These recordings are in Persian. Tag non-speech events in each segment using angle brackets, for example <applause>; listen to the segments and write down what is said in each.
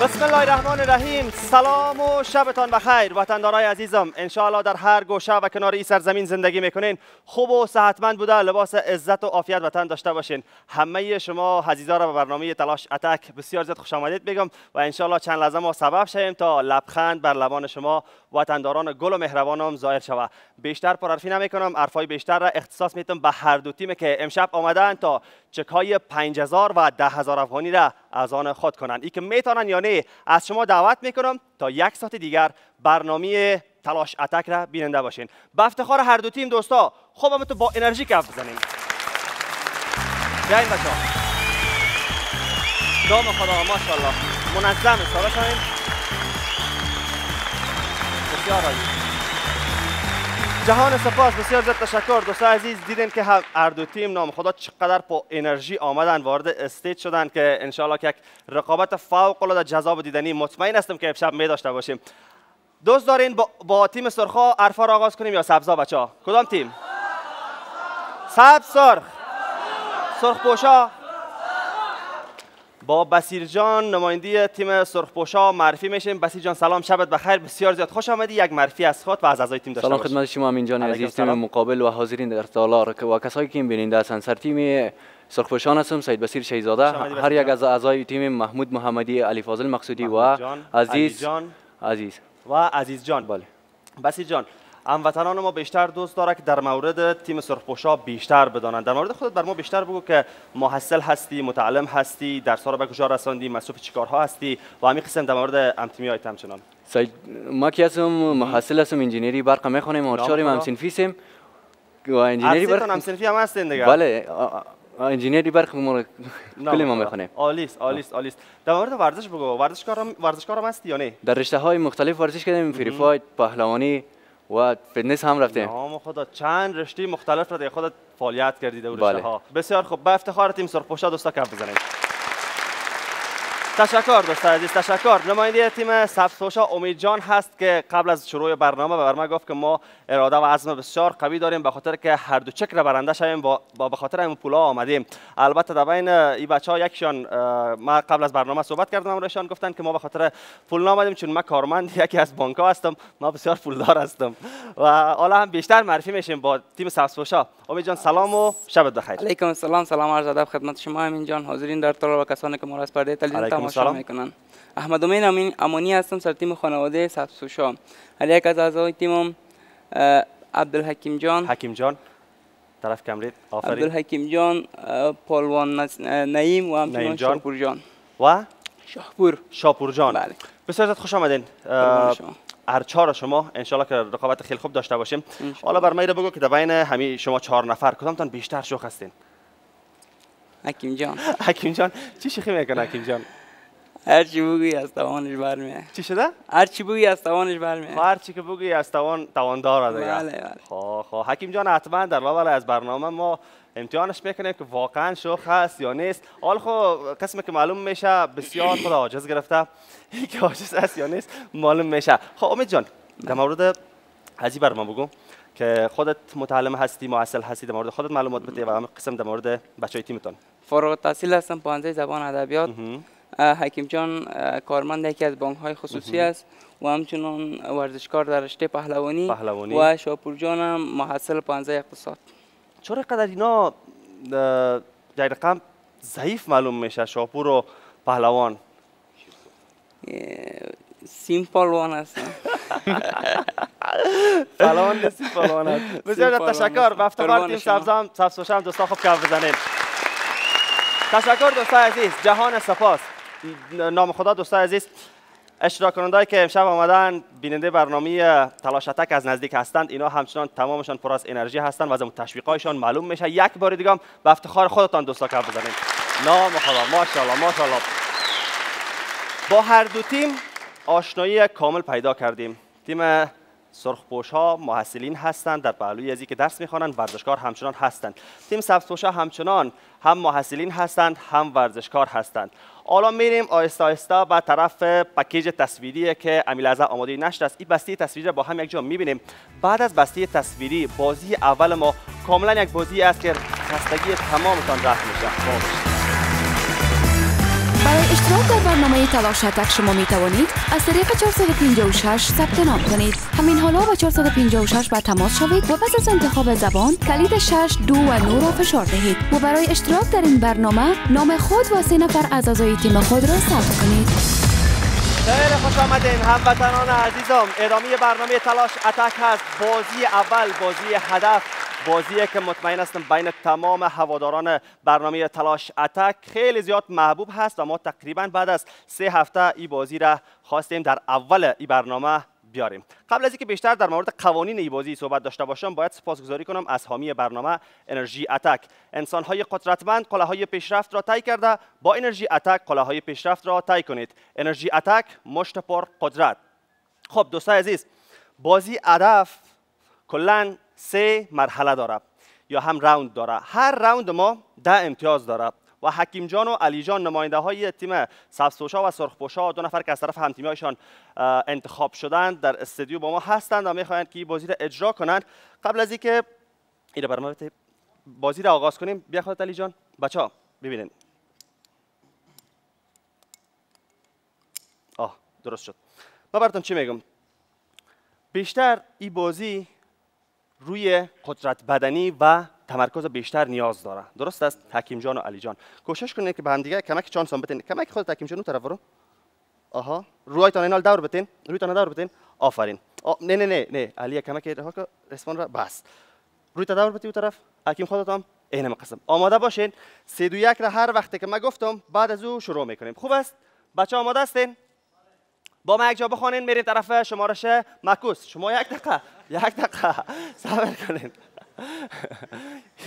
بسم الله الرحمن الرحیم. سلام و شبتان بخیر. وطندارای عزیزم انشاءالله در هر گوشه و کنار این سرزمین زندگی می‌کنین. خوب و صحتمند بوده. لباس عزت و عافیت وطن داشته باشین. همه شما عزیزا را به برنامه تلاش اتک بسیار زیاد خوش آمدید بگم و انشاءالله چند لحظه ما سبب شویم تا لبخند بر لبان شما وطنداران گل و مهربانم ظاهر شود. بیشتر پرحرفی نمی‌کنم. حرفای بیشتر را اختصاص میتم به هر دو تیم که امشب آمدن تا چک های 5000 و 10000 افغانی را از آن خود کنند. ای که می‌تونن یا نه از شما دعوت می‌کنم تا یک ساعت دیگر برنامه تلاش اتک را بیننده باشین. به افتخار هر دو تیم دوستا خوب تو با انرژی کف بزنیم بیاین بچه نام خدا ماشاءالله. منظم استاره کنیم بسیار عالی. جهان سپاس. بسیار زیاد تشکر. دوستان عزیز دیدین که هر دو تیم نام خدا چقدر با انرژی آمدن وارد استیج شدن که انشالله که یک رقابت فوق العاده جذاب دیدنی مطمئن هستم که امشب می داشته باشیم. دوست دارین با, با تیم سرخا عرفا را آغاز کنیم یا سبزا بچه ها کدام تیم؟ سبز سرخ. سرخ پوشا؟ با بسیر جان نماینده تیم سرخپوشا معرفی میشیم. بسیر جان سلام شبت بخیر. بسیار زیاد خوش آمدی. یک معرفی از خود و از اعضای تیم داشته سلام خدمت شما امین جان عزیز تیم مقابل و حاضرین در تالار و کسایی که این بیننده هستند سر تیم سرخپوشان هستم سید بسیر شیزاده هر یک از اعضای تیم محمود محمدی علی فاضل مقصودی و عزیز جان. عزیز. و عزیز جان. بله. بسیر جان هموطنان ما بیشتر دوست داره که در مورد تیم سرخپوشا بیشتر بدانند در مورد خودت بر ما بیشتر بگو که محصل هستی متعلم هستی در ها به کجا رساندی مصروف چیکارها هستی و همین قسم در مورد امتیمی های همچنان. ما که هستم؟ محصل هستم انجینری برق می‌خونیم و چهارم هم صنف هستیم و انجینری برق هم صنفی هم هستین دیگه. بله انجینری برق ما کلی ما می‌خونیم. آلیس آلیس آلیس در مورد ورزش بگو. ورزشکار ورزشکار هستی یا نه؟ در رشته های مختلف ورزش کردیم free fight پهلوانی و فتنس هم رفتیم نام خدا چند رشته مختلف را در خودت فعالیت کردید در بله. ها بسیار خوب. به افتخار تیم سرخپوشا دوستا کف بزنید. تشکر دوست عزیز تشکر. نماینده تیم سبزپوشا امید جان هست که قبل از شروع برنامه به ما گفت که ما اراده و عزم بسیار قوی داریم به خاطر که هر دو چک را برنده شویم با به خاطر این پولا آمدیم. البته در بین این بچه ها یکشان ما قبل از برنامه صحبت کردم امروزشان گفتن که ما به خاطر پول آمدیم چون ما کارمند <laughs> یکی از بانک ها هستم. ما بسیار پولدار هستم. و حالا هم بیشتر معرفی میشیم با تیم سبزپوشا امید جان سلام و شبت بخیر. علیکم السلام سلام عرض ادب خدمت شما. امین جان حاضرین در طول و کسانی که ما را از پرده تلویزیون تماشا می‌کنن احمد امین امانی هستم سر تیم خانواده سبزپوشا علی یک از اعضای تیمم عبدالحکیم جان. حکیم جان طرف کمرید آفرین. عبدالحکیم جان پالوان نعیم و همچنان شاپور جان. و شاپور. شاپور جان. بله. بسیار خوش آمدین. هر چهار شما انشالله که رقابت خیلی خوب داشته باشیم. حالا بر رو بگو که در بین همین شما چهار نفر کدامتان بیشتر شوخ هستین؟ حکیم جان. <laughs> حکیم جان چی شوخی می‌کنه حکیم جان؟ هر چی بگویی از توانش برمیه. چی شده؟ هر چی بگویی از توانش برمیه. هر چی که بگویی از توان توان داره دیگه. بله بله. خب خب. حکیم جان حتما در لابل از برنامه ما امتحانش می‌کنه که واقعا شوخ هست یا نیست. حال خب قسمی که معلوم میشه بسیار خود عاجز گرفته. <laughs> که عاجز هست یا نیست معلوم میشه. خب امید جان در مورد هزی بر ما بگو که خودت متعلم هستی معسل هستی در مورد خودت معلومات بده و قسم در مورد بچهای تیمتون. فارغ التحصیل هستم پانزه زبان ادبیات. حکیم جان کارمند یکی از بانک های خصوصی است و همچنان ورزشکار در رشته پهلوانی, پهلوانی. و شاپور جان هم محصل پانزه اقتصاد. چرا قدر اینا یک رقم ضعیف معلوم میشه شاپور و پهلوان؟ سیم <laughs> پهلوان هستن پهلوان نیستی پهلوان هست. بسیار تشکر. به افتخار تیم سبزام سبز دوستا خوب کف بزنید تشکر دوستان عزیز. جهان سپاس. نام خدا دوستان عزیز اشتراک کنندهایی که امشب آمدن بیننده برنامه تلاشتک از نزدیک هستند. اینا همچنان تمامشان پر از انرژی هستند و از تشویقایشان معلوم میشه. یک بار دیگه هم به افتخار خودتان دوستا کف بزنید. نام خدا ماشاءالله ماشاءالله. با هر دو تیم آشنایی کامل پیدا کردیم. تیم سرخپوش ها محصلین هستند در پهلوی ازی که درس می‌خوانند ورزشکار همچنان هستند. تیم سبزپوش ها همچنان هم محصلین هستند هم ورزشکار هستند. حالا میریم آهسته آهسته به طرف پکیج تصویری که امیل آماده نشد است این بسته تصویری را با هم یک جا می‌بینیم. بعد از بسته تصویری بازی اول ما کاملا یک بازی است که خستگی تمامتان رفت میشه. اشتراک در برنامه تلاش شما می توانید از طریق 456 ثبت نام کنید همین حالا با 456 بر تماس شوید و پس از انتخاب زبان کلید 6 دو و 9 را فشار دهید و برای اشتراک در این برنامه نام خود و سه نفر از اعضای تیم خود را ثبت کنید خیلی خوش آمدین هموطنان عزیزم ادامه برنامه تلاش اتک هست بازی اول بازی هدف بازی که مطمئن هستم بین تمام هواداران برنامه تلاش اتک خیلی زیاد محبوب هست و ما تقریبا بعد از سه هفته این بازی را خواستیم در اول این برنامه بیاریم. قبل از اینکه بیشتر در مورد قوانین ای بازی صحبت داشته باشم باید سپاسگزاری کنم از حامی برنامه انرژی اتک. انسان های قدرتمند قله های پیشرفت را طی کرده. با انرژی اتک قله های پیشرفت را طی کنید. انرژی اتک مشت پر قدرت. خب دوستای عزیز بازی هدف کلا سه مرحله داره یا هم راوند داره. هر راوند ما ده امتیاز داره و حکیم جان و علی جان نماینده های تیم سبزپوشا و سرخپوشا دو نفر که از طرف هم هایشان انتخاب شدند در استودیو با ما هستند و می‌خواهند که بازی را اجرا کنند. قبل از اینکه این برنامه بازی را آغاز کنیم بیا خودت علی جان. بچه ها ببینید آه درست شد. ما براتون چی میگم؟ بیشتر این بازی روی قدرت بدنی و تمرکز بیشتر نیاز داره. درست است؟ حکیم جان و علی جان. کوشش کنید که به هم دیگه کمک چانس هم بتین کمک خود حکیم جان طرف برو. آها. رویتان اینال دور بتین. رویتان دور بتین. آفرین. نه نه نه نه. علی کمک ها که رسپان را بس. روی دور اون طرف. حکیم خودت هم. اینم قسم آماده باشین. سه دو یک را هر وقتی که ما گفتم بعد از او شروع می‌کنیم. خوب است؟ بچه آماده هستین؟ با ما یک جا بخوانین میریم طرف شمارش مکوس شما یک دقیقه یک دقیقه. صبر کنین.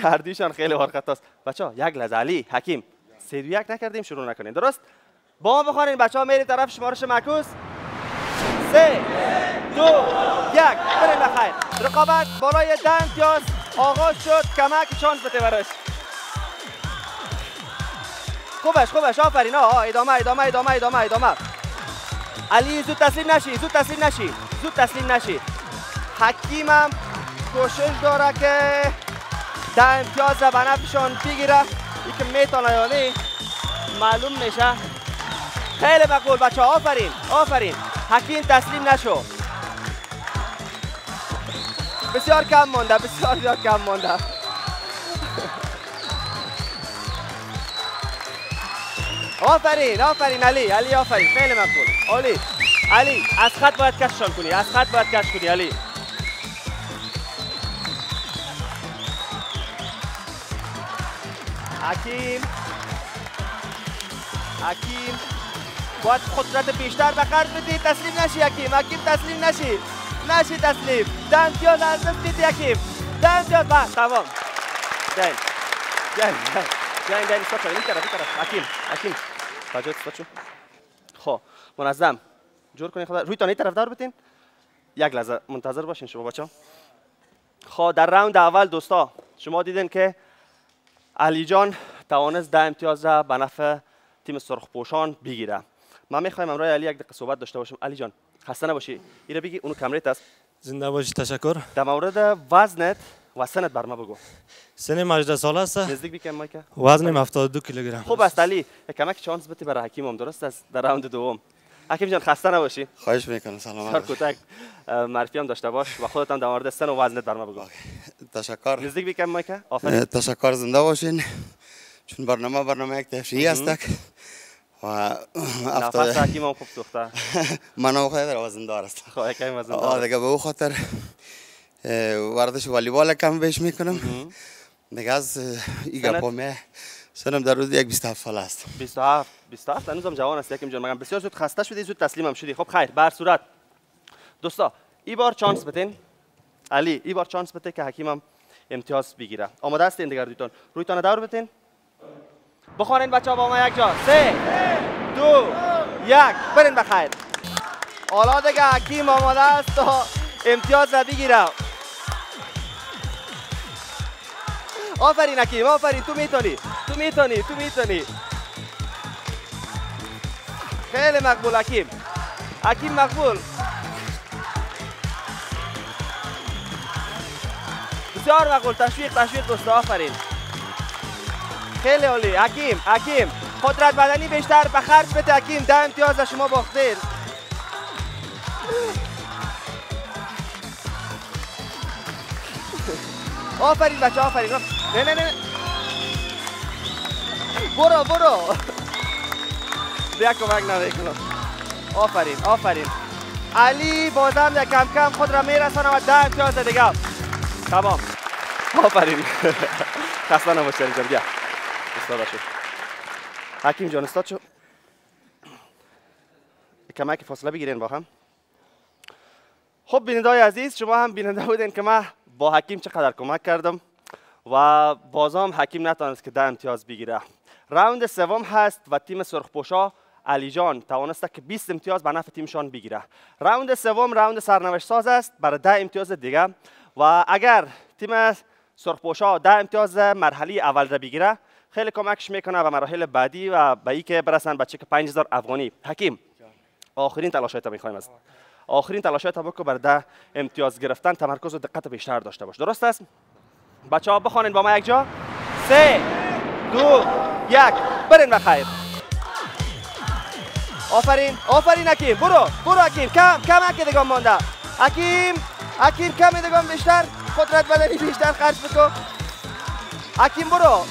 کردیشان خیلی حرکت است بچه ها یک لحظه. علی حکیم سه دو یک نکردیم شروع نکنین. درست؟ با ما بخوانین. بچه ها میریم طرف شمارش مکوس. سه دو یک. بریم بخیر رقابت بالای ده امتیاز آغاز شد. کمک چانس بده برش خوبش خوبش. آفرین. آه ادامه ادامه ادامه ادامه ادامه. علی زود تسلیم نشی زود تسلیم نشی زود تسلیم نشی. حکیمم کوشش داره که ده امتیاز به نفشان بگیره. ای که می‌تونه یا معلوم میشه. خیلی مقبول بچه آفرین آفرین. حکیم تسلیم نشو. بسیار کم مانده بسیار کم مانده. آفرین آفرین علی علی آفرین خیلی مقبول علی علی از خط باید کششان کنی از خط باید کش کنی علی حکیم حکیم باید قدرت بیشتر به خرج بدی تسلیم نشی حکیم حکیم تسلیم نشی نشی تسلیم امتیاز از دست دیدی حکیم ده امتیاز بس تمام جاین جاین جاین جاین استاپ این طرف این طرف حکیم حکیم تاجت استاپ خب منظم. جور کنین خدا. روی تانی طرف دار بتین. یک لحظه منتظر باشین شما بچه خب در راوند اول دوستا شما دیدین که علی جان توانست ده امتیاز به نفع تیم سرخپوشان بگیره. من می‌خوایم امروز علی یک دقیقه صحبت داشته باشم. علی جان خسته نباشی. اینا بگی اونو کمریت است. زنده باشی تشکر. در مورد وزنت و سنت بر ما بگو. سن 18 ساله است. نزدیک بیکم مایک وزنم 72 کیلوگرم. خوب است علی. کمک چانس بده برای حکیمم درست است؟ در راوند دوم. حکیم جان خسته نباشی. خواهش می‌کنم. سلامت کوتاه معرفی هم داشته باش و خودت هم در مورد سن و وزنت بر ما بگو. تشکر. نزدیک بیکم مایک تشکر زنده باشین. چون برنامه برنامه یک تفریحی است. و نفس حکیم هم خوب سوخته. <laughs> من هم خواهد وزن دار است خب یکی وزن دار دیگه به او خاطر. ورزش والیبال کم بهش می‌کنم. دیگه از این گپا می سنم در روز یک 27 سال است. 27 27 هنوزم جوان است یکم جان مگم بسیار زود خسته شدی زود تسلیمم شدی. خب خیر بر صورت. دوستا ای بار چانس بتین. علی ای بار چانس بده که حکیمم امتیاز بگیره. آماده هستین دیگر دویتون رویتان دور بتین. بخوانین بچه ها با ما یک جا. سه دو یک. برین بخیر حالا دیگه حکیم آماده است تا امتیاز را بگیره آفرین حکیم آفرین تو می‌تونی تو می‌تونی تو می‌تونی خیلی مقبول حکیم حکیم مقبول بسیار مقبول تشویق تشویق دوست آفرین خیلی عالی حکیم حکیم قدرت بدنی بیشتر به خرج به تکیم ده امتیاز شما باختید آفرین بچه آفرین. نه نه نه برو برو. بیا کمک نده آفرین آفرین. علی بازم کم کم خود را میرسانه و ده امتیاز دیگه تمام. آفرین. خسته نباشید جان بیا. استاد شد حکیم جان استاد شو کمک فاصله بگیرین با هم خب بینندای عزیز شما هم بیننده بودین که من با حکیم چقدر کمک کردم و بازم حکیم نتونست که ده امتیاز بگیره. راوند سوم هست و تیم سرخپوشا علی جان توانسته که 20 امتیاز به نفع تیمشان بگیره. راوند سوم راوند سرنوشت ساز است برای ده امتیاز دیگه و اگر تیم سرخپوشا ده امتیاز مرحله اول را بگیره خیلی کمکش می‌کنه و مراحل بعدی و به ای که برسن به چک 5000 افغانی. حکیم آخرین تلاشات می‌خوایم است آخرین تلاشات بکو بر ده امتیاز گرفتن تمرکز و دقت بیشتر داشته باش. درست است؟ بچه ها بخوانین با ما یک جا. سه دو یک. برین بخیر آفرین آفرین حکیم. برو برو حکیم. کم کم حکیم دیگه مانده. حکیم حکیم کم دیگه بیشتر. قدرت بدنی بیشتر خرج بکن. حکیم برو.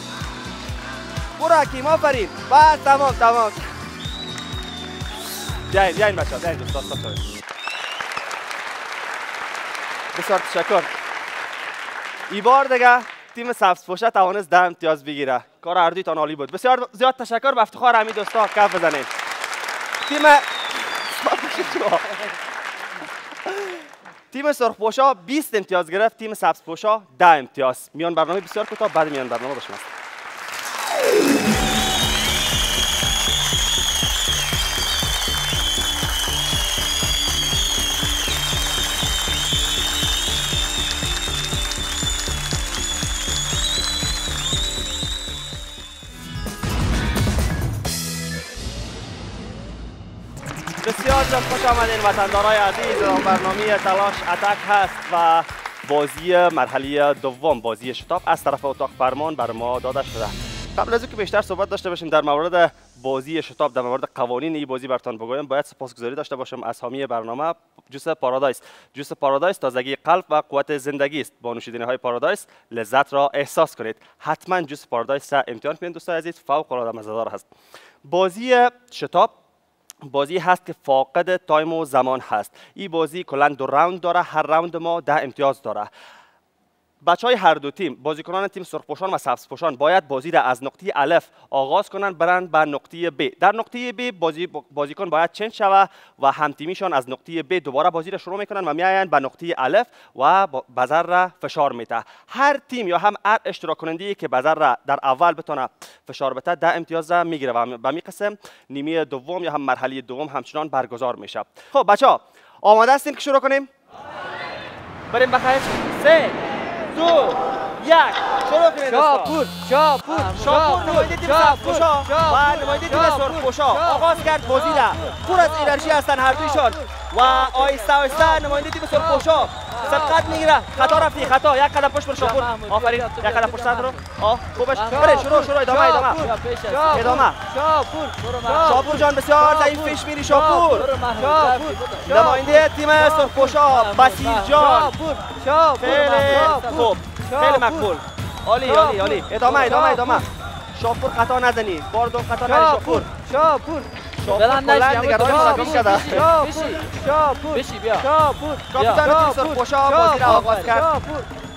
برو حکیم آفرین. بس تمام تمام. بیاین بیاین بچه ها بیاین دوستا بسیار تشکر. ای بار دیگه تیم سبز پوشه توانست ده امتیاز بگیره. کار اردویتان عالی بود. بسیار زیاد تشکر. به افتخار همین دوستا کف بزنید تیم تیم سرخپوشا 20 امتیاز گرفت. تیم سبز پوشا 10 امتیاز. میان برنامه بسیار کوتاه. بعد میان برنامه بشمست جان خوش آمدین وطندارای عزیز برنامه تلاش اتک هست و بازی مرحله دوم بازی شتاب از طرف اتاق فرمان بر ما داده شده. قبل از که بیشتر صحبت داشته باشیم در مورد بازی شتاب در مورد قوانین این بازی برتان بگویم باید سپاسگزاری داشته باشم از حامی برنامه جوس پارادایس. جوس پارادایس تازگی قلب و قوت زندگی است. با نوشیدنی های پارادایس لذت را احساس کنید. حتما جوس پارادایس را امتحان کنید دوستان عزیز. فوق العاده مزهدار هست. بازی شتاب بازی هست که فاقد time و زمان هست. این بازی کلا دو round داره هر round ما ده امتیاز داره. بچه های هر دو تیم بازیکنان تیم سرخپوشان و سبزپوشان باید بازی را از نقطه الف آغاز کنند برند به نقطه ب. در نقطه ب بازی بازیکن باید change شوه و همتیمیشان از نقطه ب دوباره بازی را شروع می‌کنن و میآیند به نقطه الف و buzzer را فشار میده. هر تیم یا هم هر اشتراک کننده که buzzer را در اول بتونه فشار بده ده امتیاز می‌گیره و به می قسم نیمه دوم یا هم مرحله دوم همچنان برگزار میشه. خب بچه ها آماده هستیم که شروع کنیم؟ بریم بخیر. سه. دو یک. شروع کنید شاپور شاپور شاپور نماینده تیم سرخپوشا و نماینده تیم سرخپوشا آغاز کرد بازی را. پر از انرژی هستن هر دویشان. و آیسته آیسته نماینده تیم سرخپوشا سبقت می‌گیره. خطا رفتی خطا. یک قدم پشت بر شاپور. آفرین. یک قدم پشت رو. آه خوبش. بره شروع شروع. ادامه ادامه. ادامه. شاپور. شاپور جان بسیار ضعیف پیش میری شاپور. نماینده تیم سرخپوشا بسیر جان. خیلی خوب. خیلی مقبول. عالی عالی عالی. ادامه ادامه ادامه. شاپور خطا نزنی. بار دو خطا نزنی شاپور. شاپور. بلند نشی شاپور شاپور بشی بیا شاپور کاپیتان تیم سرخپوشا بازی را آغاز کرد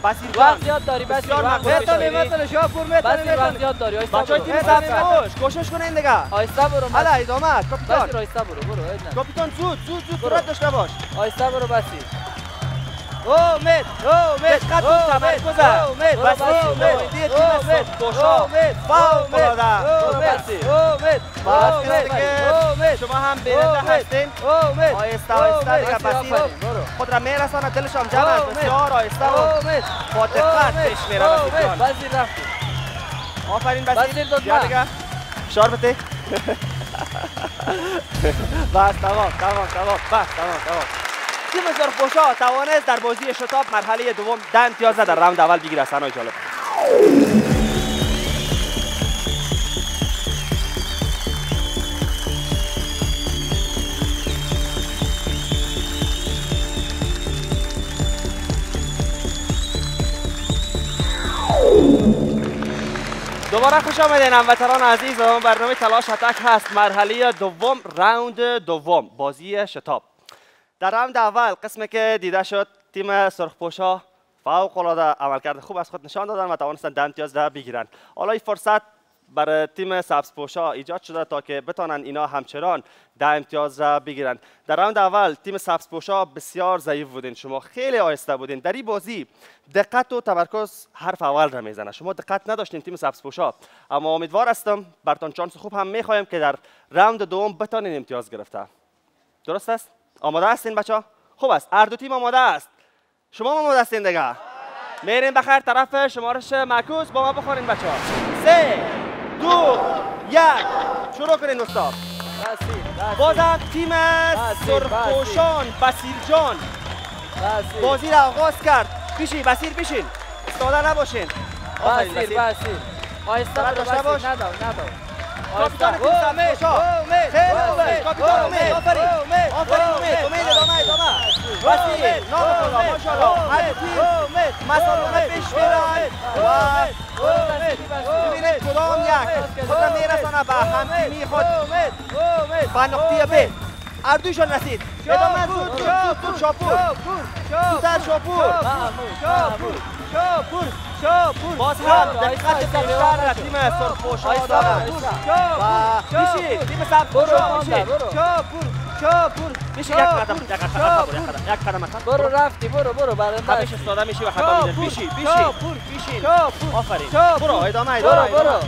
بسیر وقت زیاد داری بسیر وقت می‌تونی می‌تونی شاپور می‌تونی وقت زیاد داری بچهای تیم سبزپوش کوشش کنین دیگه آیسته برو حالا ادامه کاپیتان بسیر برو برو کاپیتان زود زود زود سرعت داشته باش آیسته برو بسیر اومد دقت و تمرکز اومد بسیر نماینده تیم سرخپوشا فوق اومد که شما هم بیننده هستین آیسته آیسته دیگه بسیر خود را میرسانه دلش هم جمع است بسیار آیسته و با دقت پیش میره بسیر جان آفرین بیا من. دیگه فشار بده بس تمام تمام تمام بس تمام تمام تیم زرخوشا توانست در بازی شتاب مرحله دوم ده امتیاز در راوند اول بگیره. از جالب. دوباره خوش آمدین هموطنان عزیز. برنامه تلاش اتک هست. مرحله دوم راوند دوم. بازی شتاب. در راوند اول قسمی که دیده شد تیم سرخپوشا فوق العاده عملکرد خوب از خود نشان دادن و توانستن ده امتیاز ده بگیرن. حالا این فرصت برای تیم سبز پوشا ایجاد شده تا که بتانن اینا همچنان ده امتیاز را بگیرن. در راوند اول تیم سبز پوشا بسیار ضعیف بودین. شما خیلی آهسته بودین. در این بازی دقت و تمرکز حرف اول را می‌زنه. شما دقت نداشتین تیم سبز پوشا اما امیدوار هستم برتان چانس خوب هم می‌خوایم که در راوند دوم بتانین امتیاز گرفته. درست است؟ آماده هستین بچه خوب است. هر دو تیم آماده است. شما آماده هستین دیگه. میرین بخیر. طرف شمارش معکوس با ما بخورین بچه ها سه دو یک. شروع کنین استاد بازم تیم سرخوشان بسیر جان. بازی را آغاز کرد. پیشی بسیر پیشین. استاده نباشین. بسیر بسیر. آیسته داشته باش ندو کاپیتان تیم سرخوشان خیلی خوبه کاپیتان امید آفرین آفرین امید امید ادامه ادامه بسیر نام خدا ماشاءالله هر تیم مسابقه پیش میرن و ببینید کدام یک خود میرسانه به همتیمی خود و نقطه ب هر دویشان رسید ادامه زود زود زود زود شاپور شاپور باز هم دقت بیشتر تیم سرخپوش ها دارن و میشی تیم سرخپوش میشی میشه یک قدم یک قدم یک قدم برو رفتی برو برو برنده همیش استاده میشی و خطا میده میشی میشی میشین آفرین برو ادامه ادامه برو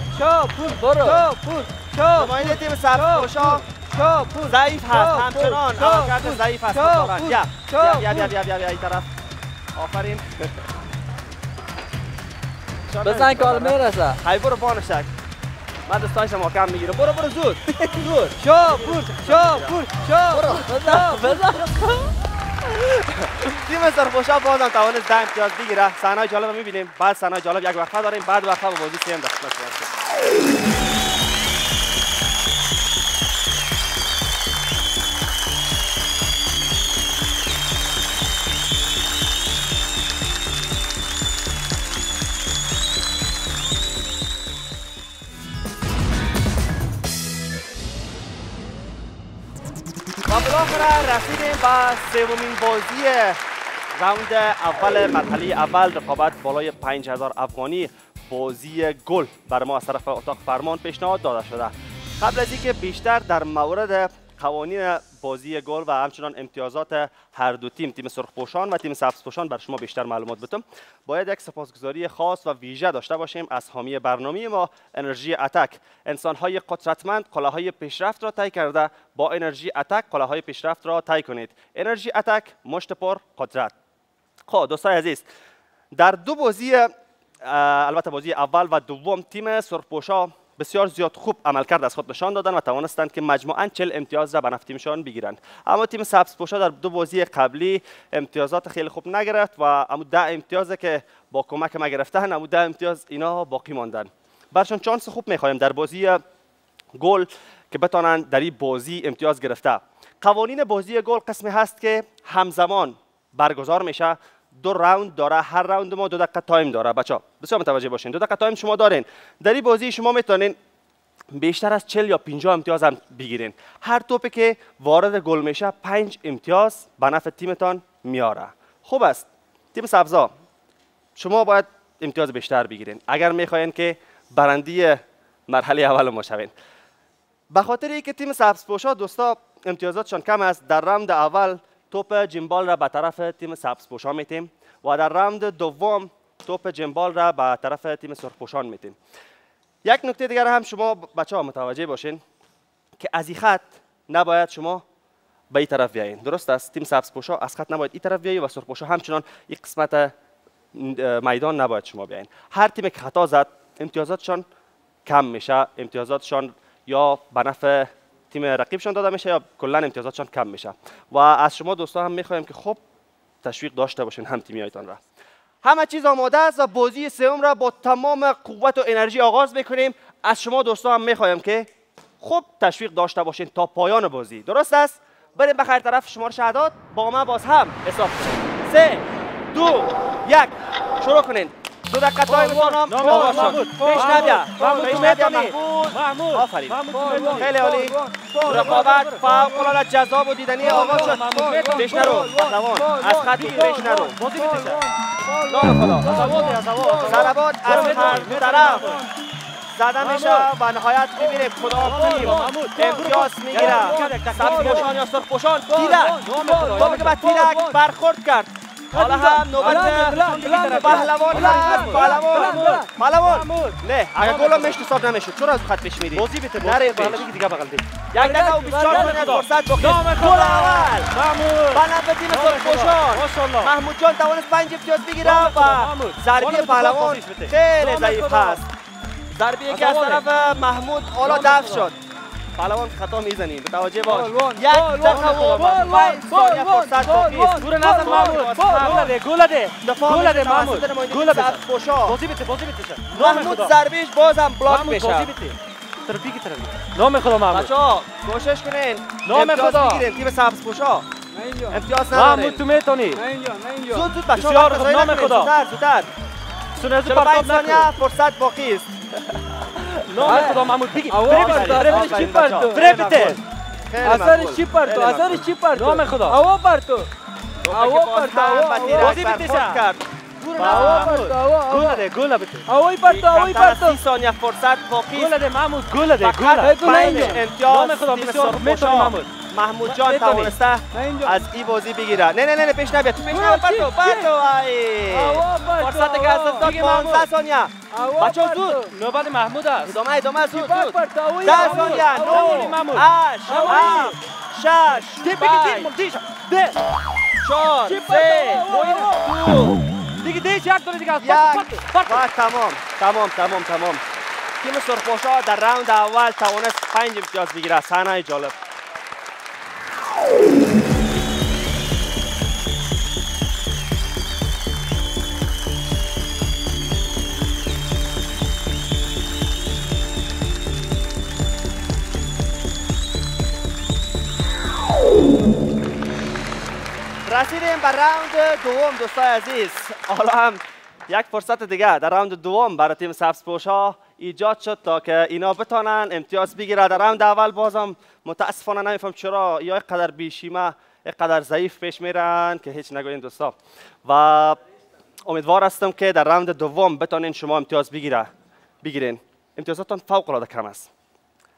برو برو نماینده تیم سرخپوش ها ضعیف هست همچنان عملکرد ضعیف هست یا یا یا یا این طرف آفرین بزن کار می‌رسه. های برو بانشک من دستایش محکم می‌گیره برو برو زود. <laughs> زود. شاپور شاپور شاپور بزن. <laughs> بزن. تیم سرخوشا بازم توانست ده امتیاز بگیره صحنه جالب می‌بینیم. بعد صحنه جالب یک وقفه داریم بعد وقفه با بازی سیم دست سومین بازی راوند اول مرحله اول رقابت بالای 5000 افغانی بازی گل بر ما از طرف اتاق فرمان پیشنهاد داده شده. قبل از اینکه بیشتر در مورد قوانین بازی گل و همچنان امتیازات هر دو تیم تیم سرخپوشان و تیم سبزپوشان بر شما بیشتر معلومات بدم باید یک سپاسگزاری خاص و ویژه داشته باشیم از حامی برنامه ما انرژی اتک. انسان های قدرتمند قله های پیشرفت را طی کرده. با انرژی اتک قله های پیشرفت را طی کنید. انرژی اتک مشت پر قدرت. خب دوستای عزیز در دو بازی البته بازی اول و دوم تیم سرخپوشا بسیار زیاد خوب عملکرد از خود نشان دادن و توانستند که مجموعاً 40 امتیاز را به نفع تیمشان بگیرند. اما تیم سبز پوشا در دو بازی قبلی امتیازات خیلی خوب نگرفت و اما ده امتیاز که با کمک ما گرفتن اما ده امتیاز اینا باقی ماندن. برشان چانس خوب می‌خوایم در بازی گل که بتانند در این بازی امتیاز گرفته. قوانین بازی گل قسمی هست که همزمان برگزار میشه. دو round داره هر round ما دو دقیقه time داره. بچا بسیار متوجه باشین. دو دقیقه time شما دارین. در این بازی شما می‌تونین بیشتر از 40 یا 50 امتیاز هم بگیرین. هر توپی که وارد گل میشه 5 امتیاز به نفع تیمتان میاره. خوب است. تیم سبزا شما باید امتیاز بیشتر بگیرین. اگر می‌خواین که برنده مرحله اول ما شوین. به خاطر اینکه تیم سبز پوشا دوستا امتیازاتشان کم است در راوند اول توپ جنبال را به طرف تیم سبز پوشان میتیم و در راوند دوم توپ جنبال را به طرف تیم سرخ پوشان میتیم یک نکته دیگر هم شما بچه ها متوجه باشین که از این خط نباید شما به این طرف بیاین درست است؟ تیم سبز پوشا از خط نباید این طرف بیاین و سرخ پوشا همچنان یک قسمت میدان نباید شما بیاین هر تیم که خطا زد امتیازاتشان کم میشه. امتیازاتشان یا به نفع تیم رقیبشان داده میشه یا کلا امتیازاتشان کم میشه. و از شما دوستان هم می‌خوایم که خوب تشویق داشته باشین هم تیمیایتان را. همه چیز آماده است و بازی سوم را با تمام قوت و انرژی آغاز می‌کنیم از شما دوستان هم می‌خوایم که خوب تشویق داشته باشین تا پایان بازی. درست است؟ بریم بخیر طرف. شمار شهدات با ما باز هم حساب کنیم سه دو یک. شروع کنین. تایم می‌تونم محمود پیش نبیا پیش نبیا محمود محمود آفرین خیلی عالی رقابت فوق العاده جذاب و دیدنی آغاز شد پیش نرو پهلوان از خط پیش نرو نام خدا ضربات از هر طرف زده میشه و نهایت ببینیم کدام تیم امتیاز می‌گیره سبز پوشان یا سرخ پوشان تیرک که تیرک برخورد کرد حالا هم نوبت پهلوان پهلوان. پهلوان. نه اگر گل میشه حساب نمیشه. چرا از خط پیش میری بازی بیت نره پهلوان دیگه بغل دی یک دقیقه و 24 ثانیه فرصت باقی گل اول. محمود. به تیم سرخپوشان ماشاءالله. محمود جان توانست 5 امتیاز بگیره. و ضربه پهلوان خیلی ضعیف هست. ضربه که از طرف محمود حالا دفع شد. پهلوان خطا می‌زنیم به توجه باش. یک دقیقه و پنج ثانیه فرصت باقی است دور نزن محمود گل ده گل ده گل ده محمود گل ده بازی بیت بازی بیت محمود ضربهش بازم بلاک میشه. بازی بیت طرف دیگه طرف نام خدا محمود. بچا کوشش کنین. نام خدا. بگیرین تیم سبز پوشا. امتیاز ندارین محمود تو می‌تونی. نه اینجا نه اینجا زود زود بچا نام خدا. زودتر زودتر. سونز 45 پرتاب نکن. فرصت باقی است. نام خدا محمود بگی. بیت چی پرتو بره بیت اثرش چی پرتو اثرش چی پرتو نام خدا. هوا پرتو هوا پرتو هوا بازی بازی هوا گل ده گل بیت هوایی پرتو از پرتو 30 ثانیه فرصت است گل ده محمود گل ده گل تو اینجا. امتیاز نام خدا بسیار. می‌تونی محمود. محمود جان. توانسته. از این بازی بگیره نه نه نه پیش نبیا تو پیش نبیا چی؟ پرتو؟ پرتو پرتو فرصت که از دست داد دیگه 15 ثانیه. پرتو. زود. نوبت محمود است. ادامه ادامه زود زود. پرتو؟ هوایی ده هوایی. ثانیه. هوایی. نو محمود. هشت هوایی. هفت شش. تیم بگی پنج. تیم ملتیش ده. چهار چی سه. پرتو؟ دو. دیگه دیش یک دونه دیگه. است تمام تمام تمام تمام. تیم سرخپوشا در راوند اول توانست پنج امتیاز بگیره صحنه جالب. رسیدیم به راوند دوم دوستای عزیز حالا هم یک فرصت دیگه در راوند دوم برای تیم سبز پوش ها ایجاد شد تا که اینا بتانن امتیاز بگیره در راوند اول بازم متاسفانه نمیفهم چرا یا قدر بیشیمه قدر ضعیف پیش میرن که هیچ نگوین دوستا. و امیدوار هستم که در راوند دوم بتانین شما امتیاز بگیره بگیرین. امتیازاتتان فوق العاده کم است.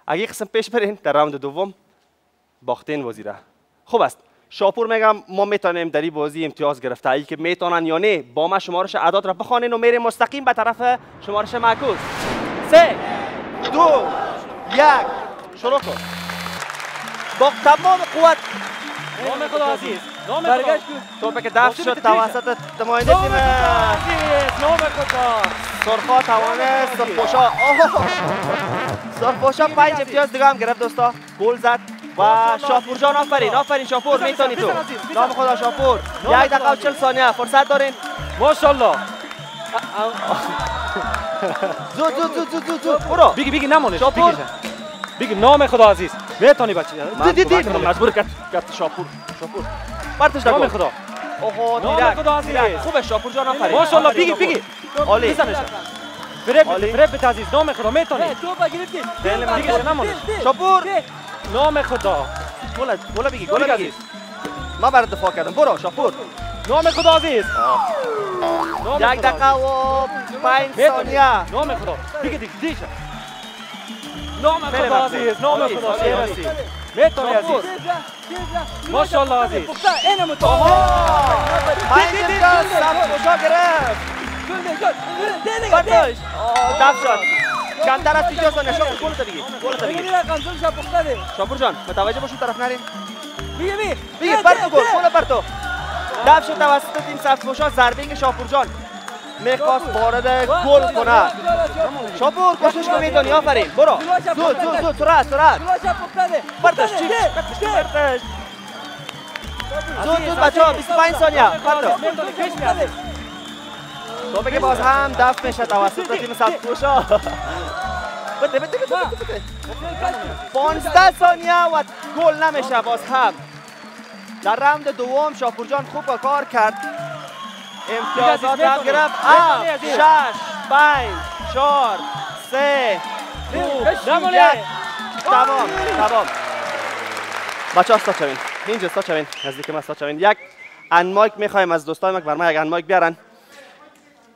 اگه قسم پیش برین در راوند دوم باختین وزیره. خوب است. شاپور میگم ما می‌تونیم در این بازی امتیاز گرفته ای که می‌تونن یا نه با ما شمارش اعداد را بخوانین و میریم مستقیم به طرف شمارش معکوس. سه دو یک شروع کن. با تمام قوت. نام خدا عزیز. نام خدا. کن. توپی که دفع شد توسط نماینده نام تیم. نام خدا. سرخا توانست سرخپوشا آه! سرخپوشا پنج امتیاز دیگه هم گرفت دوستا. گل زد. و شاپور جان آفرین آفرین شاپور می‌تونی تو. نام خدا شاپور. یک دقیقه و چل ثانیه فرصت دارین؟ ماشاءالله. زود <laughs> زود زود زود زود. زود برو. بگی بگی نمونش. شاپور. بگی نام خدا عزیز. می‌تونی بچه دی دی دی. مجبور کرد کرد شاپور. شاپور. پرتش نام خدا. اوهو نام دیرک خدا عزیز. خوبه شاپور جان آفرین. ماشاءالله. بگی. بگی. عالی. بزنش. فریب. فریب عزیز. نام خدا می‌تونی. تو. دیگه نمونش. شاپور. نام خدا. گل گل بگی گل بگی. عزیز. ما برات دفاع کردم. برو شاپور. نام خدا عزیز. نام یک دقیقه و پنج. ثانیه. نام خدا. بگی دیگه دیشه نام خدا ممنون. عزیز. نام عالی، خدا. هستی می‌تونی. عزیز. ماشاءالله عزیز. پخته اینو متو پنج امتیاز سبزپوشا گرفت؟ برداشت آه، دفع شد. کمتر از 30 ثانیه شاپور گل تا بگی گل تا بگی شاپور جان متوجه باشون طرف نرین بگی پرتو گل گل پرتو دفع شد توسط تیم ضربه که شاپور جان می‌خواست وارد گل کنه شاپور کوشش کن می‌تونی آفرین برو زود زود زود سرعت سرعت برداشت چی برداشت زود زود بچه ها 25 ثانیه پرتو توپی که باز هم دفع میشه توسط تیم سبزپوشا. <laughs> بده بده بده بده بده. 15 ثانیه و گل نمیشه باز هم. در راوند دوم شاپور جان خوب کار کرد. امتیازات هم گرفت. هفت شش پنج چهار سه دو یک. تمام تمام. بچه ها چوین. اینجا چوین. نزدیک ما چوین. یک hand mic می‌خوایم از دوستای ما بر ما یک hand mic بیارن.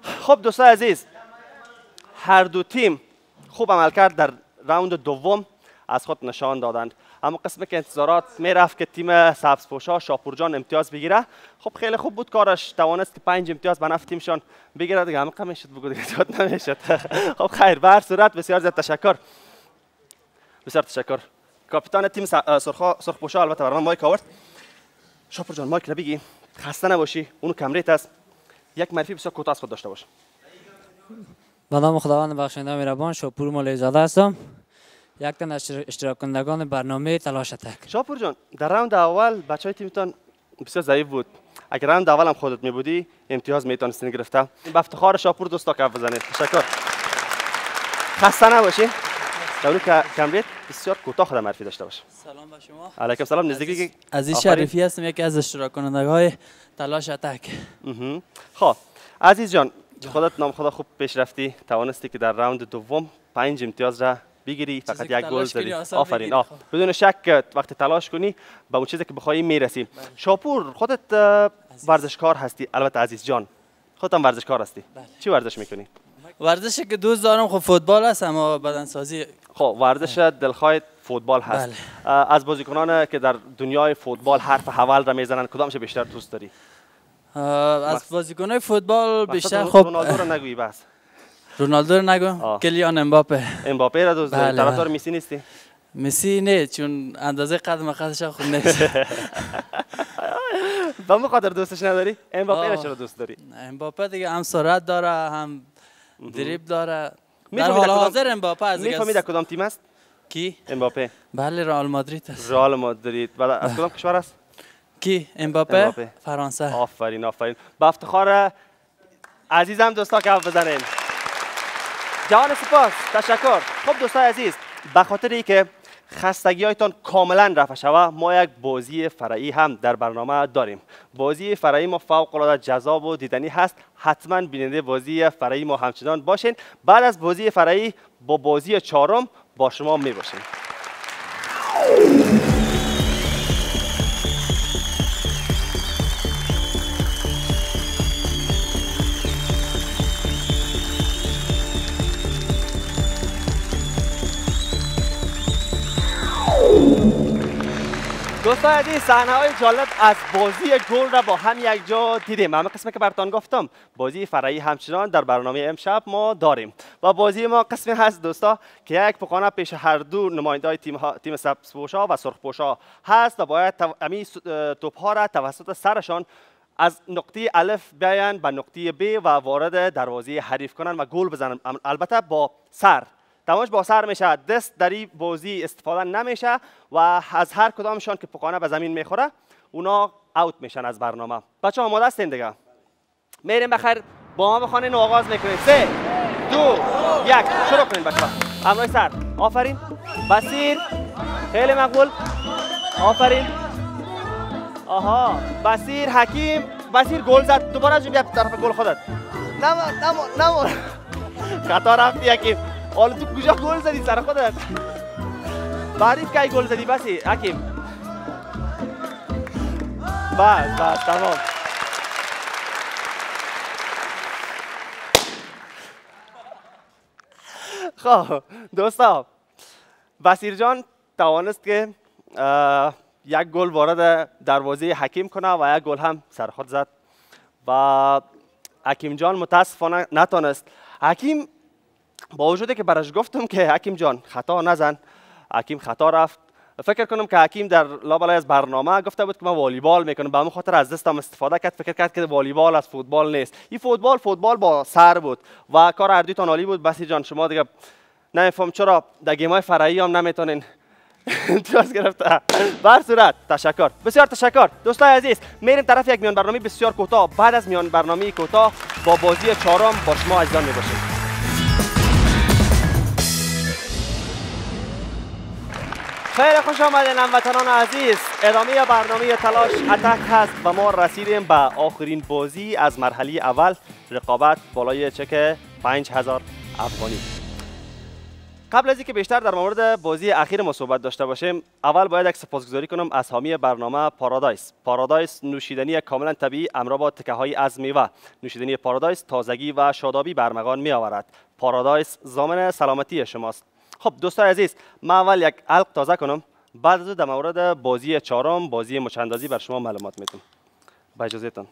خب دوستای عزیز هر دو تیم خوب عمل کرد در round دوم از خود نشان دادند. اما قسمی که انتظارات می‌رفت که تیم سبز پوشا شاپورجان امتیاز بگیره. خب خیلی خوب بود کارش. توانست که پنج امتیاز به نفع تیمشان بگیره. دیگه همه می‌شد بگو دیگه. نمی‌شد. <laughs> خب خیر. به هر صورت بسیار زیاد تشکر. بسیار تشکر. کاپیتان تیم سرخ پوشا البته برام مایک آورد. شاپور جان مایک بگی. خسته نباشی. اونو کمریت است یک معرفی بسیار کوتاه از خود داشته باش به نام خداوند بخشنده مهربان شاپور مولی زاده هستم یک تن از اشتراک کنندگان برنامه تلاش تک شاپور جان در راوند اول بچه های تیمتان بسیار ضعیف بود. اگر راوند اول هم خودت می بودی امتیاز می‌تونستین گرفته. به افتخار شاپور دوستا کف بزنید. تشکر. خسته نباشین دورو که کمریت بسیار کوتاه خود معرفی داشته باش سلام به شما. علیکم سلام نزدیکی عزیز شریفی هستم یکی از اشتراک کننده های تلاش اتک. خب عزیز جان خودت نام خدا خوب پیش رفتی. توانستی که در راوند دوم پنج امتیاز را بگیری فقط یک گل زدی. آفرین. آه بدون شک وقتی تلاش کنی به اون چیزی که بخوای می‌رسی بله. شاپور خودت ورزشکار هستی. البته عزیز جان خودت هم ورزشکار هستی. بله. چی ورزش می‌کنی؟ ورزشی که دوست دارم خب فوتبال است اما بدنسازی. خب ورزش دلخواه فوتبال هست. بله. از بازیکنان که در دنیای فوتبال حرف حول را می‌زنن کدامش بیشتر دوست داری؟ از بازیکنای فوتبال بیشتر خب رونالدو رو نگویی بس. <laughs> رونالدو رو نگو. کلیان امباپه. امباپه را دوست داری؟ طرفدار بله. مسی نیستی؟ مسی نه چون اندازه قدم قدش خوب نیست. <laughs> با خاطر دوستش نداری؟ امباپه را چرا دوست داری؟ امباپه دیگه هم سرعت داره هم دریب داره. در حال حاضر امباپه از می‌فهمی در کدام تیم است؟ کی؟ امباپه. بله رئال مادرید است. رئال مادرید. بعد از کدام کشور است؟ کی؟ امباپه؟ فرانسه. آفرین آفرین. با افتخار عزیزم دوستا که بزنین. جوان سپاس. تشکر. خب دوستای عزیز به خاطر که خستگی هایتان کاملا رفع شود ما یک بازی فرعی هم در برنامه داریم. بازی فرعی ما فوق العاده جذاب و دیدنی هست. حتما بیننده بازی فرعی ما همچنان باشین. بعد از بازی فرعی با بازی چهارم با شما می باشیم عزیز صحنه های جالب از بازی گل را با هم یک جا دیدیم. همه قسمی که براتون گفتم بازی فرعی همچنان در برنامه امشب ما داریم. و بازی ما قسمی هست دوستا که یک پقانه پیش هر دو نماینده های تیم, ها، تیم سبزپوشا و سرخپوشا هست و باید امی توپ ها را توسط سرشان از نقطه الف بیاین به نقطه ب و وارد دروازه حریف کنن و گل بزنن. البته با سر. تماش با سر میشه. دست در این بازی استفاده نمیشه و از هر کدامشان که پکانه به زمین می‌خوره اونا اوت میشن از برنامه. بچه آماده هستین دیگه. میریم بخیر با ما بخوانین و آغاز می‌کنیم. سه دو یک. شروع کنین بچه امرای سر. آفرین. بسیر. خیلی مقبول. آفرین. آها. بسیر حکیم. بسیر گل زد. دوباره جو بیا طرف گل خودت. نمو نمو نمو خطا رفتی حکیم. حالا تو کجا گل زدی سر خودت؟ بعدیت که گل زدی بسی حکیم. بس بس تمام. خب دوستا بسیر جان توانست که یک گل وارد دروازه حکیم کنه و یک گل هم سر خود زد. و حکیم جان متاسفانه نتونست. حکیم با وجودی که برش گفتم که حکیم جان خطا نزن. حکیم خطا رفت. فکر کنم که حکیم در لابلای از برنامه گفته بود که من والیبال می‌کنم. به همون خاطر از دستم استفاده کرد. فکر کرد که والیبال از فوتبال نیست. این فوتبال فوتبال با سر بود و کار اردویتان عالی بود. بسی جان شما دیگه نمیفهم چرا در گیمای فرعی هم نمی‌تونین امتیاز <laughs> گرفته. بر صورت تشکر. بسیار تشکر. دوستای عزیز میریم طرف یک میان برنامه بسیار کوتاه. بعد از میان برنامه کوتاه با بازی چهارم با شما عزیزان می‌باشیم. خیلی خوش آمدین هموطنان عزیز. ادامه برنامه تلاش اتک هست و ما رسیدیم به آخرین بازی از مرحله اول. رقابت بالای چک 5000 افغانی. قبل از اینکه بیشتر در مورد بازی اخیر ما صحبت داشته باشیم اول باید یک سپاسگزاری کنم از حامی برنامه پارادایس. پارادایس نوشیدنی کاملا طبیعی امرا با تکه های از میوه. نوشیدنی پارادایس تازگی و شادابی برمغان می آورد پارادایس زامن سلامتی شماست. خب دوستای عزیز ما اول یک علق تازه کنم. بعد از در مورد بازی چهارم بازی مچندازی بر شما معلومات می‌تونم با اجازهتون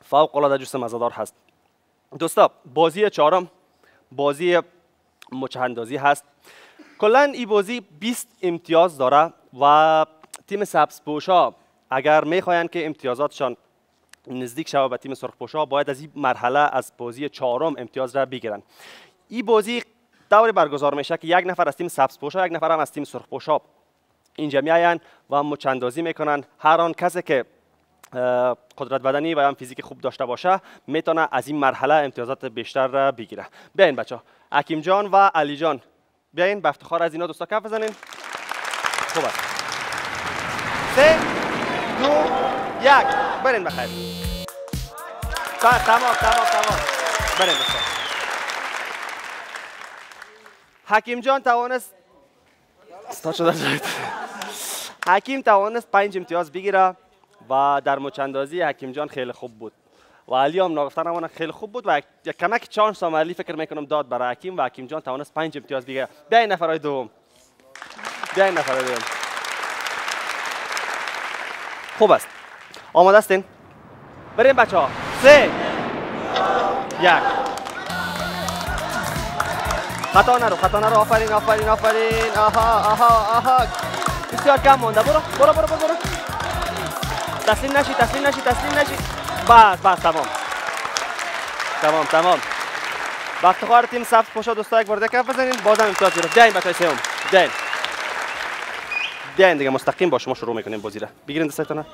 فوق العاده جوست مزادار هست. دوستا بازی چهارم بازی مچندازی هست. کلا این بازی 20 امتیاز داره و تیم سبز پوشا اگر می‌خواین که امتیازاتشان نزدیک شوه به تیم سرخپوشا باید از این مرحله از بازی چهارم امتیاز را بگیرن این بازی دوری برگزار میشه که یک نفر از تیم سبز پوشا یک نفر هم از تیم سرخپوشا اینجا میاین و مچندازی می‌کنن هر آن کسی که قدرت بدنی و هم فیزیک خوب داشته باشه می‌تونه از این مرحله امتیازات بیشتر را بگیره. بیاین بچه حکیم جان و علی جان. بیاین به افتخار از اینا دوستا کف بزنین. خوب است. سه دو یک. برین بخیر. تمام تمام تمام. برین بخیر. حکیم جان توانست حکیم توانست پنج امتیاز بگیره و در مچندازی حکیم جان خیلی خوب بود. و علی هم ناگفتن خیلی خوب بود و یک کمک چانس هم علی فکر می‌کنم داد برای حکیم و حکیم جان توانست پنج امتیاز بگیره. بیاین نفرای دوم. بیاین نفرای دوم. خوب است. آماده هستین؟ بریم بچه ها سه. یک. خطا نرو خطا نرو. آفرین آفرین آفرین. آها آها آها. بسیار کم مونده. برو برو برو برو. تسلیم نشی تسلیم نشی تسلیم نشی. بس بس تمام. تمام تمام. با افتخار تیم سبز پوشا. دوستا یک بار کف بزنین. بازم امتیاز گرفت. بیاین بچهای سوم. بیاین بیاین دیگه. مستقیم با شما شروع می‌کنیم بازی را. بگیرین دستتون.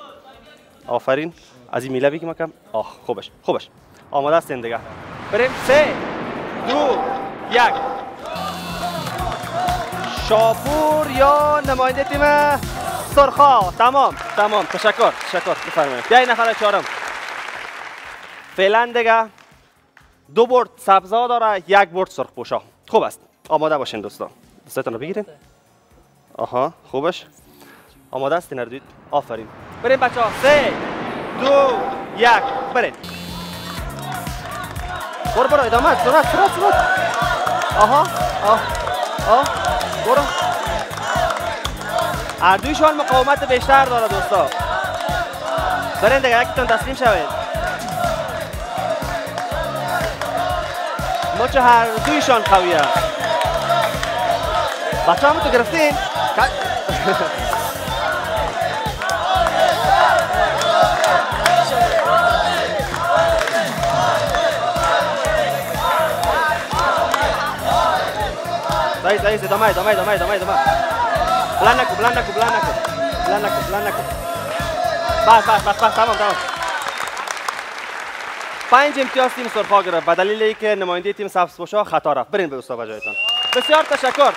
آفرین. از این میله بگیم کم آه خوبش خوبش. آماده هستین دیگه بریم. سه دو یک. شاپور یا نماینده تیم سرخا. تمام تمام. تشکر تشکر. بفرمایید. بیا نفر چهارم. فعلا دیگه دو برد سبزا داره یک برد سرخ پوشا. خوب است. آماده باشین دوستان. دستتون رو بگیرین. آها خوبش. آماده هستین اردوید آفرین. بریم بچه ها سه دو یک برین برو برو ادامه سرعت سرعت سرعت. آها آه آه. برو. اردویشان مقاومت بیشتر داره دوستا. برین دیگه یکیتون تسلیم شوید. مچ هر دویشان قویه. بچه همون تو گرفتین <laughs> Ahí, se toma, toma, toma, toma, toma. بلند نکن بلند نکن بلند نکن بلند نکن بلند نکن بس بس بس بس تمام تمام پنج امتیاز تیم سرخا گرفت به دلیل اینکه نماینده تیم سبز پوشا خطا رفت برین به استاد جایتان بسیار تشکر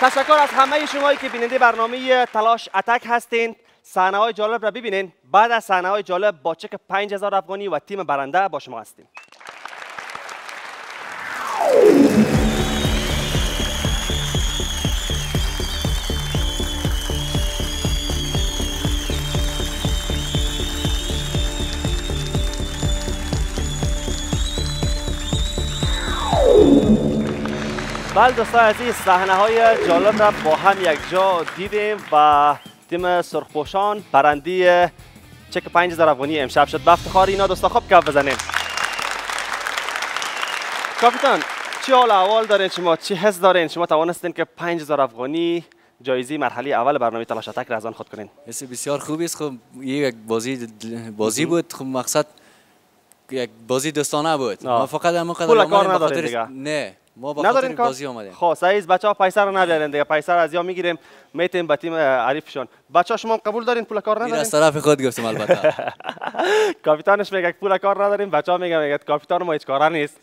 تشکر از همه شمایی که بیننده برنامه تلاش اتک هستین صحنه های جالب را ببینین بعد از صحنه های جالب با چک 5000 افغانی و تیم برنده با شما هستیم بله دوستان عزیز صحنه های جالب را با هم یک جا دیدیم و تیم سرخپوشان برندی چک 5000 افغانی امشب شد. به افتخار اینا دوستا خوب کف بزنیم کاپیتان چی حال احوال دارین؟ شما چی حس دارین؟ شما توانستین که 5000 افغانی جایزی مرحله اول برنامه تلاش اتک را از آن خود کنین؟ حس بسیار خوبی است. خب یک بازی بازی بود. خب مقصد یک بازی دوستانه بود. ما فقط هم کار نداریم دیگه. نه. ما با ندارین بازی اومدیم. خب سعید بچه‌ها پیسر رو ندارین دیگه. پیسر از یا می‌گیریم میتیم به تیم عریفشون. بچه‌ها شما قبول دارین پول کار ندارین از طرف خود گفتم البته. <laughs> کاپیتانش میگه پول کار نداریم بچه‌ها میگه میگه کاپیتان ما هیچ کار نیست.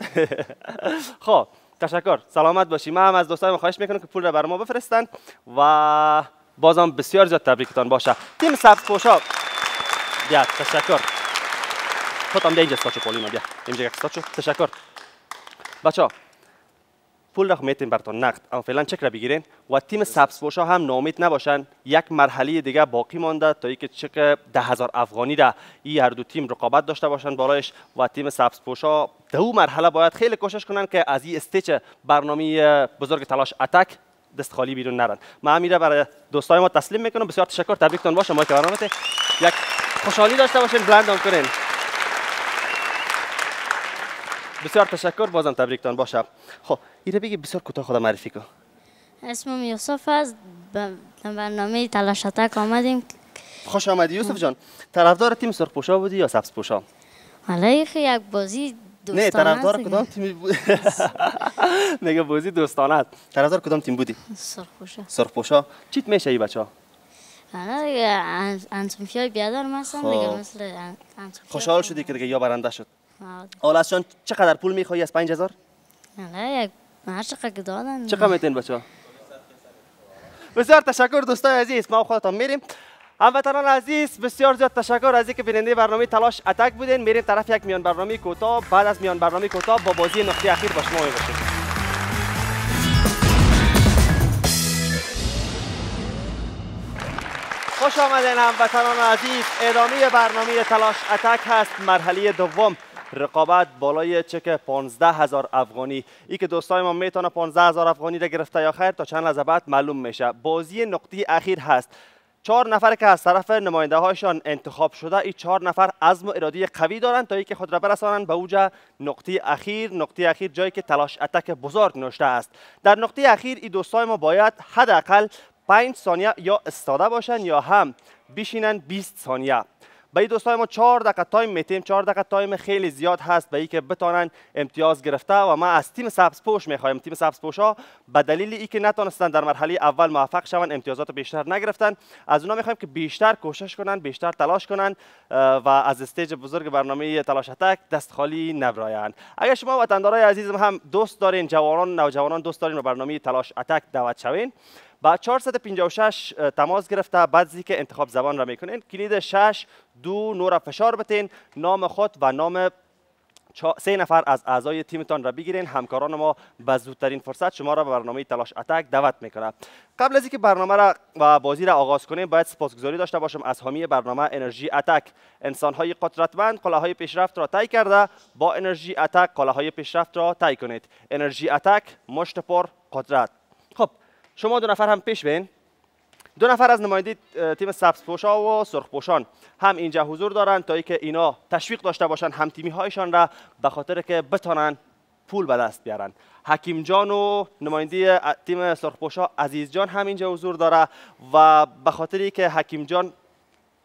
<laughs> خب تشکر. سلامت باشی. من هم از دوستایم خواهش می‌کنم که پول رو بر ما بفرستن و بازم بسیار زیاد تبریکتان باشه. تیم سبز پوشا بیا تشکر. خودم اینجا استاچو پولیما بیا اینجا استاچو. تشکر. بچه پول را میتین براتون نقد. اما فعلا چک را بگیرین. و تیم سبز پوشا هم نامید نباشن. یک مرحله دیگه باقی مانده تا اینکه چک ده هزار افغانی را این هر دو تیم رقابت داشته باشن بالایش و تیم سبز پوشا دو مرحله باید خیلی کوشش کنن که از این استیچ برنامه بزرگ تلاش اتک دست خالی بیرون نرن. من امیره برای دوستای ما تسلیم می‌کنم. بسیار تشکر. تبریکتون باشه. ما که برنامه یک خوشحالی داشته باشین. بلند کنین. بسیار تشکر بازم تبریکتان باشه خب ایره بگی بسیار کوتاه خود معرفی کن. اسمم یوسف است. به برنامه تلاشتک آمدیم. خوش آمدی یوسف جان. طرفدار تیم سرخ بودی یا سبز پوشا حالا یک بازی دوستانه نه طرفدار کدام تیم بود؟ <laughs> میگه بازی دوستانه طرفدار کدام تیم بودی؟ سرخپوشا سرخپوشا چیت میشه ای بچا حالا دیگه انسوفیای بیادر مثلا دیگه خب. مثل خوشحال شدی که دیگه یا برنده شد. حالا جان چقدر پول میخوایی از 5000 نه یک هر چقدر دادن چقدر میتین بچه بسیار تشکر دوستای عزیز. ما خودتان میریم. هموطنان عزیز بسیار زیاد تشکر از اینکه بیننده برنامه تلاش اتک بودین. میریم طرف یک میان برنامه کوتاه. بعد از میان برنامه کوتاه با بازی نقطه اخیر با شما می‌باشیم. خوش آمدین هموطنان عزیز. ادامه برنامه تلاش اتک هست. مرحله دوم. رقابت بالای چک 15 هزار افغانی. ای که دوستای ما می‌تونه 15 هزار افغانی را گرفته یا خیر تا چند لحظه بعد معلوم میشه. بازی نقطه اخیر هست. چهار نفر که از طرف نماینده هایشان انتخاب شده این چهار نفر عزم و ارادی قوی دارند تا اینکه خود را برسانند به اوج نقطه اخیر. نقطه اخیر جایی که تلاش اتک بزرگ نوشته است. در نقطه اخیر این دوستای ما باید حداقل 5 ثانیه یا استاده باشند یا هم بشینن 20 ثانیه. به دوستای ما 4 دقیقه time میتیم. 4 دقیقه time خیلی زیاد هست به که بتانن امتیاز گرفته و ما از تیم سبز پوش می‌خوایم. تیم سبز پوشا به دلیل ای که نتونستن در مرحله اول موفق شون امتیازات بیشتر نگرفتن. از اونا می‌خوایم که بیشتر کوشش کنن بیشتر تلاش کنن و از stage بزرگ برنامه تلاش اتک دست خالی نبراین اگر شما وطندارای عزیزم هم دوست دارین جوانان نوجوانان دوست دارین برنامه تلاش اتک دعوت شوین با 456 تماس گرفته. بعد که انتخاب زبان را می‌کنین کلید 6 دو نور فشار بتین نام خود و نام سه نفر از اعضای تیمتان را بگیرین. همکاران ما به زودترین فرصت شما را به برنامه تلاش اتک دعوت می‌کنه. قبل از اینکه برنامه را و بازی را آغاز کنیم باید سپاسگزاری داشته باشم از حامی برنامه انرژی اتک. انسان های قدرتمند قله های پیشرفت را طی کرده. با انرژی اتک قله های پیشرفت را طی کنید. انرژی اتک مشت پر قدرت. شما دو نفر هم پیش بین. دو نفر از نماینده تیم سبز پوشا و سرخ پوشان هم اینجا حضور دارند تا اینکه اینا تشویق داشته باشند هم تیمی هایشان را به خاطر که بتانن پول به دست بیارن. حکیم جان و نماینده تیم سرخ پوشا عزیز جان هم اینجا حضور داره و به خاطر که حکیم جان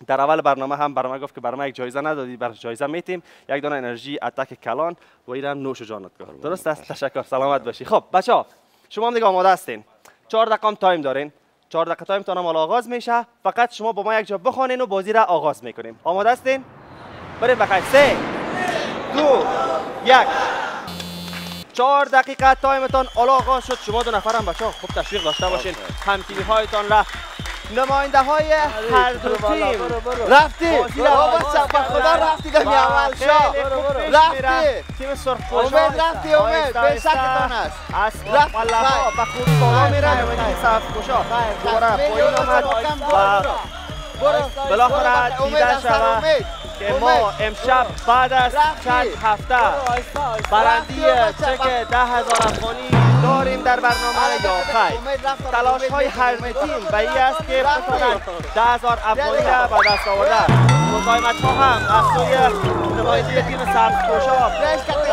در اول برنامه هم برنامه گفت که برنامه یک جایزه ندادی بر جایزه میتیم یک دانه انرژی اتک کلان و این هم نوش جانت درست است؟ تشکر. سلامت باشی. خب بچه ها شما هم دیگه آماده هستین؟ چهار دقیقه time دارین. چهار دقیقه time تان مال آغاز میشه. فقط شما با ما یک جا بخوانین و بازی را آغاز می‌کنیم. آماده هستین؟ بریم بخیر. سه دو یک. چهار دقیقه time تان آغاز شد. شما دو نفرم بچه خوب تشویق داشته باشین. هم تیمی هایتان را نماینده های هر دو تیم. رفتی. بابا به خدا رفتی دمی اول شا رفتی. تیم سرخ امید رفتی امید به شکتان است رفت به خوبی بالا میره سرخ پوشا دوباره پایین آمد و بالاخره دیده شود. که ما امشب بعد از چند هفته برندی چک ده هزار افغانی داریم در برنامه یا خیر تلاش های هر تیم به این است که بتونن ده هزار افغانی را به دست آورده مزاحمت ها هم از سوی نمایندگی تیم سبز پوشا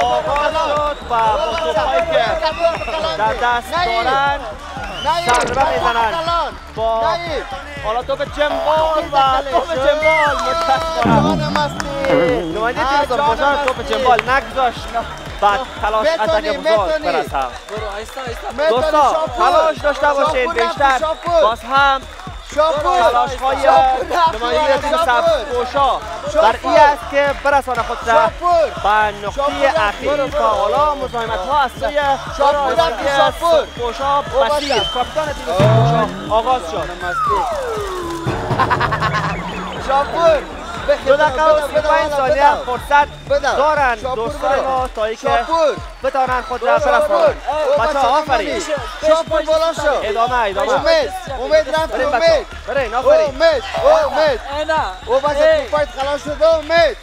آغاز شد و با که در دست دارند ضربه می‌زنن. با حالا توپ جنبال و توپ جنبال متاسفانه نماینده تیم سرخوشان توپ جنبال نگذاشت. بعد تلاش اتک بزرگ برسم. دوستا تلاش داشته باشین بیشتر. باز هم تلاش های این است که برسانه خود را به نقطه اخیر تا حالا مزاحمت ها از سوی نماینده سبزپوشا بسیر کاپیتان تیم سبزپوشا آغاز شد. شاپور. دو دقیقه و سی پنج ثانیه فرصت دارن دوستان ما تا ای که بتانن خود را برسانن بچه ها آفرین. شاپور بالا شو. ادامه ادامه. امید امید رفت امید برین آفرین. امید امید او بس توپایت خلاص شد. امید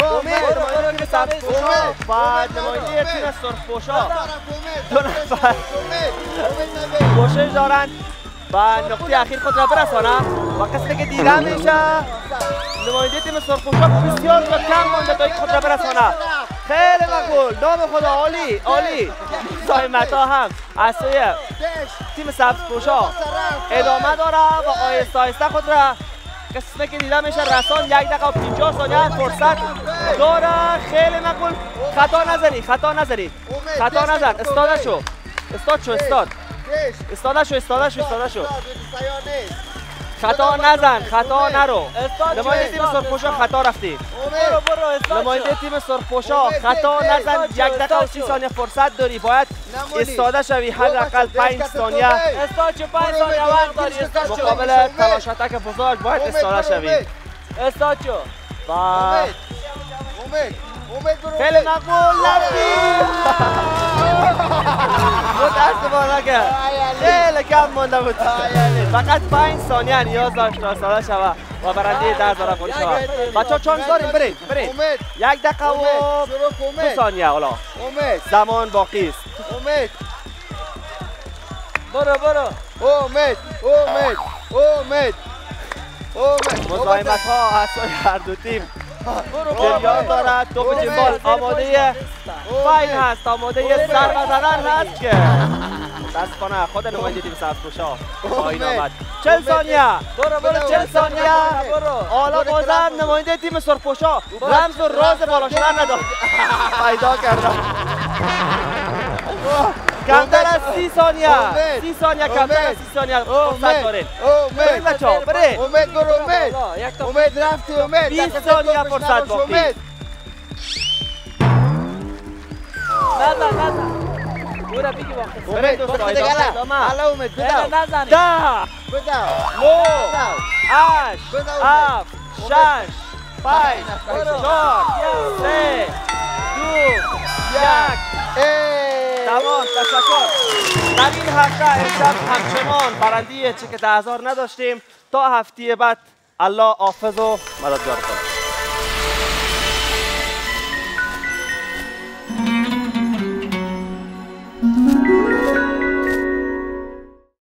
امید نماینده تیم سبزپوشا و نماینده تیم سرخپوشا دو نفر. کوشش دارند و نقطه اخیر خود را برسانند و قسمتی که دیده میشه نماینده تیم سرخپوشا بسیار تا کم مانده تا خود را برسانه. خیلی مقبول. نام خدا عالی عالی. زایمت ها هم از سوی تیم سبزپوشا ادامه داره و آهسته آهسته خود را قسمه که دیده میشه رسان یک دقیقه و 50 ثانیه فرصت داره. خیلی مقبول. خطا نزنی خطا نزنی. خطا نزن. استاده شو استاد شو استاد. استاده شو استاده شو استاده شو خطا نزن خطا نرو. نماینده تیم سرخپوشا خطا رفتی. نماینده تیم سرخپوشا خطا نزن. یک دقیقه و سی ثانیه فرصت داری. باید استاده شوی. حداقل پنج ثانیه. استاد چه؟ پنج ثانیه وقت داری. استاد مقابل تلاش اتک بزرگ باید استاده شوی. استاد چو خیلی مقبول رفتی متاسفانه که خیلی کم مونده بود. فقط پنج ثانیه نیاز داشت تا استاده شوه و برنده در داره خود شوه بچه ها چانس داریم برید برید. یک دقیقه و دو ثانیه حالا. زمان باقی است. امید برو برو. امید امید امید امید مزاحمت ها هر دو تیم جریان دارد توپ جنبال آماده فاین هست آماده ضربه زدن هست که. دستخانه خود نماینده تیم سبزپوشا پایین آمد. چل ثانیه برو برو. چل ثانیه حالا بازم نماینده تیم سرخپوشا رمز و راز بالا شدن نداد <laughs> پیدا کردم. <laughs> کمتر از سی ثانیه. سی ثانیه کمتر از سی ثانیه. فرصت دارین برید بچه ها برید. امید برو امید امید رفتی امید بیست ثانیه فرصت باقی. نزن نزن. برو بگی وقت امید ادامه. ادامه حالا امید بدو نزنی ده بدو نو هشت هفت شش. پنج چهار سه دو یک. تمام. تشکر. در این هفته امشب همچنان برنده چک ده هزار نداشتیم. تا هفته بعد الله حافظ و مددگار